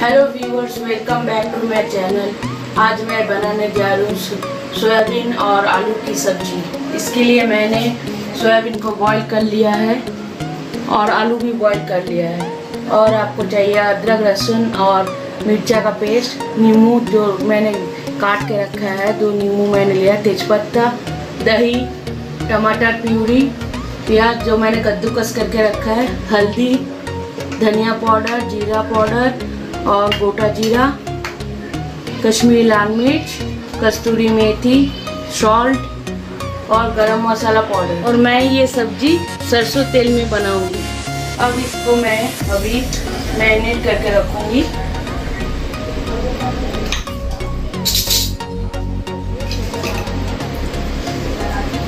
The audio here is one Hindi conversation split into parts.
Hello viewers welcome back to my channel आज मैं बनाने जा रही हूँ सोयाबीन और आलू की सब्ज़ी। इसके लिए मैंने सोयाबीन को बॉईल कर लिया है और आलू भी बॉईल कर लिया है। और आपको चाहिए अदरक, लहसुन और मिर्चा का पेस्ट नींबू जो मैंने काट के रखा है, दो नींबू मैंने लिया, तेज़पत्ता, दही, टमाटर प्यूरी, प्याज जो मैंने कद्दूकस करके रखा है, हल्दी, धनिया पाउडर, जीरा पाउडर और गोटा जीरा कश्मीरी लाल मिर्च कस्तूरी मेथी सॉल्ट और गरम मसाला पाउडर और मैं ये सब्ज़ी सरसों तेल में बनाऊँगी। अब इसको मैं अभी मैरिनेट करके रखूँगी।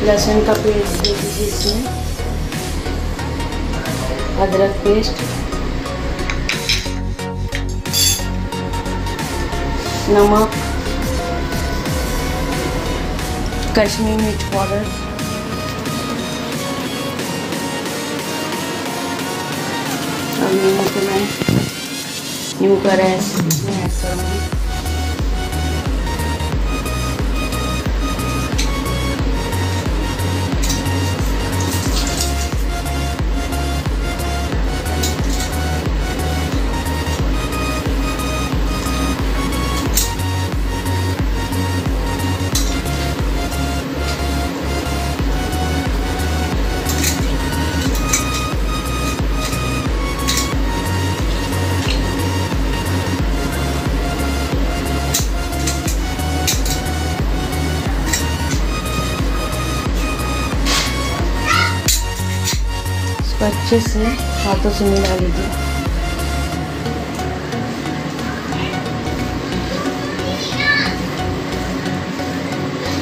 लहसुन का पेस्ट दे दीजिए इसमें। अदरक पेस्ट। नमक कश्मीरी मिर्च पाउडर। और नींबू को मैं नींबू का रस करूँगी अच्छे से हाथों से मिला लीजिए।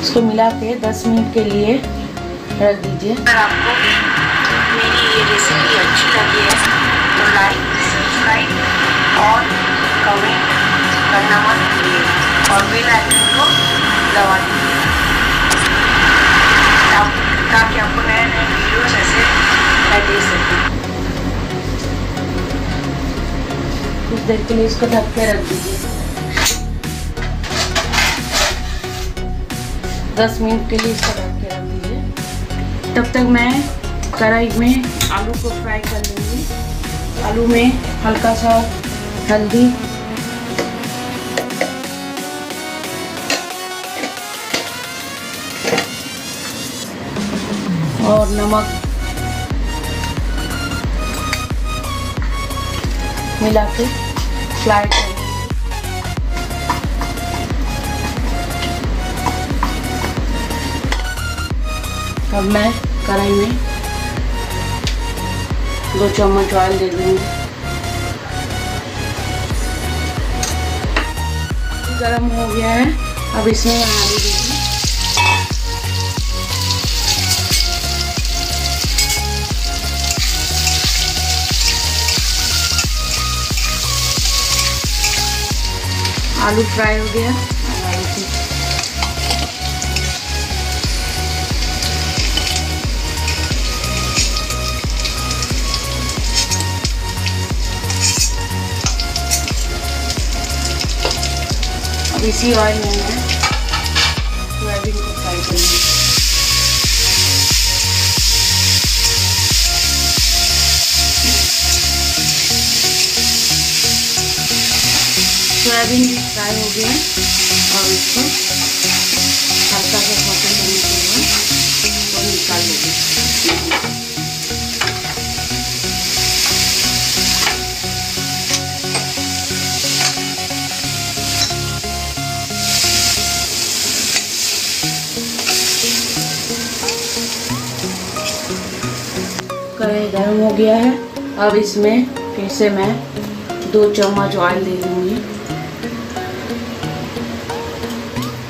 इसको मिला के 10 मिनट के लिए रख दीजिए। अगर आपको मेरी ये रेसिपी अच्छी लगी है तो लाइक सब्सक्राइब और कमेंट करना मत भूलिए और बेल आइकन को दबा दीजिए। देर के लिए इसको ढक के रख दीजिए। 10 मिनट के लिए इसको ढक के रख दीजिए। तब तक मैं कढ़ाई में आलू को फ्राई कर लूँगी। आलू में हल्का सा हल्दी। और नमक मिला के फ्राई कर अब मैं कढ़ाई में दो चम्मच ऑयल दे दूँगी। गरम हो गया है। अब इसमें आलू आलू फ्राई हो गया। अब इसी ऑयल में मैं सोयाबीन फ्राई हो गया और इसको हल्का सा सौते करने के बाद वो निकाल लेंगे। कढ़ाई गर्म हो गया है। अब इसमें फिर से मैं दो चम्मच ऑयल दे दूँगी।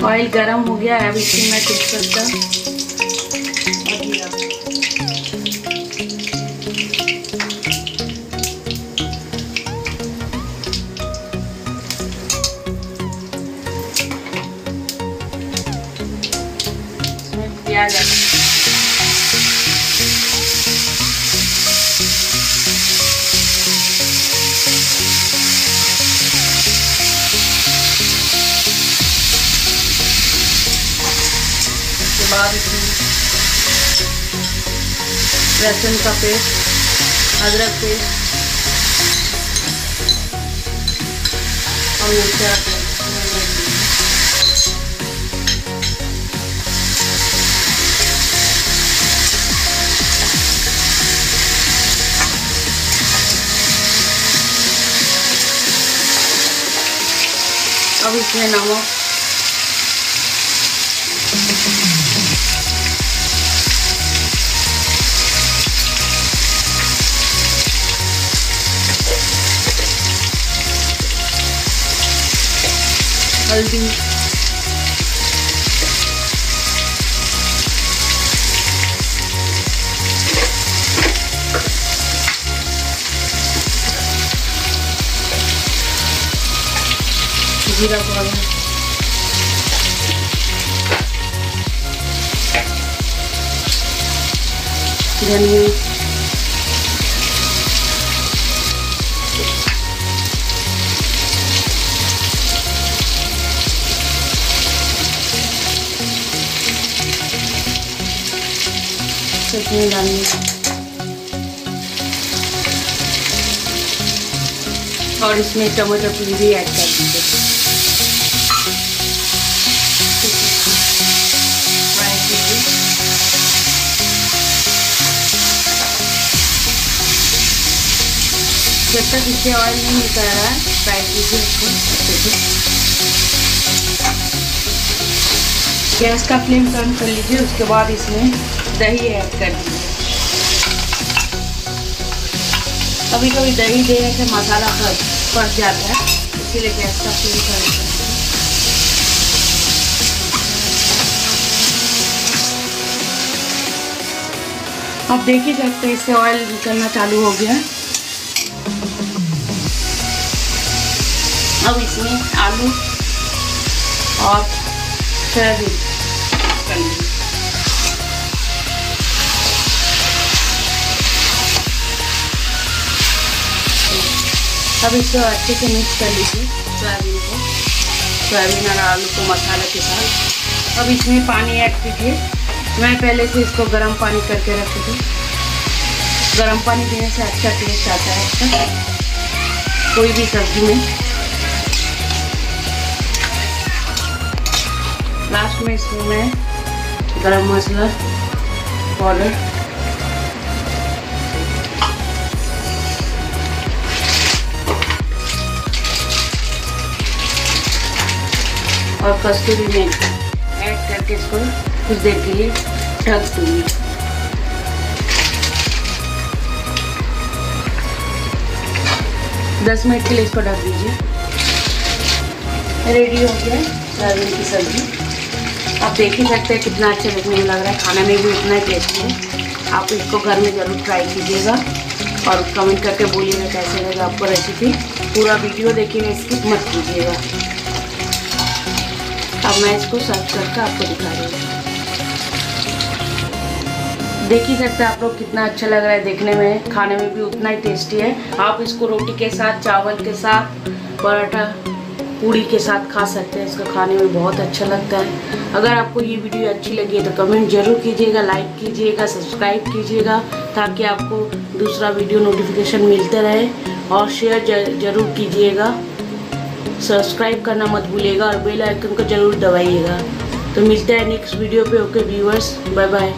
ऑयल गरम हो गया है अब इसमें मैं कुछ करता प्याज लहसुन का पेस्ट अदरक पेस्ट और मिर्चा अब इसमें नमक हल्दी जीरा पाउडर धनिया चटनी डालनी? है और इसमें टमाटर प्यूरी ऐड कर दीजिए। जब तक इससे ऑयल नहीं निकल रहा है फ्राई कीजिए इसको गैस का फ्लेम कम कर लीजिए, उसके बाद इसमें दही ऐड कर दीजिए। कभी कभी दही देने से मसाला पड़ जाता है, इसीलिए गैस का फ्लेम कर दीजिए। आप देख ही सकते हैं इससे ऑयल निकलना चालू हो गया, अब इसमें आलू और सोयाबीन। अब इसको अच्छे से मिक्स कर लीजिए सोयाबीन को। सोयाबीन और आलू को मसाले के साथ। अब इसमें पानी ऐड कीजिए। मैं पहले से इसको गर्म पानी करके रखी थी गर्म पानी देने से अच्छा टेस्ट आता है इसका। कोई भी सब्ज़ी में। लास्ट में इसमें मैं गरम मसाला, पाउडर। और कस्तूरी मेथी ऐड करके इसको कुछ देर के लिए ढक दूँगी। दस मिनट के लिए इसको ढक दीजिए। रेडी हो गया सोयाबीन की सब्ज़ी। आप देख ही सकते हैं कितना अच्छा देखने में लग रहा है। खाने में भी उतना ही टेस्टी है। आप इसको घर में ज़रूर ट्राई कीजिएगा और कमेंट करके बोलिएगा कैसे लगा आपको रेसिपी पूरा वीडियो देखिए स्किप मत कीजिएगा। अब मैं इसको सर्व करके आपको दिखा रही देख ही सकते हैं आप लोग कितना अच्छा लग रहा है देखने में। खाने में भी उतना ही टेस्टी है। आप इसको रोटी के साथ, चावल के साथ, पराठा पूड़ी के साथ खा सकते हैं। इसको खाने में बहुत अच्छा लगता है। अगर आपको ये वीडियो अच्छी लगी है तो कमेंट ज़रूर कीजिएगा लाइक कीजिएगा सब्सक्राइब कीजिएगा, ताकि आपको दूसरा वीडियो नोटिफिकेशन मिलते रहे। और शेयर ज़रूर कीजिएगा। सब्सक्राइब करना मत भूलिएगा और बेल आइकन को ज़रूर दबाइएगा। तो मिलते हैं नेक्स्ट वीडियो पे। Okay viewers bye bye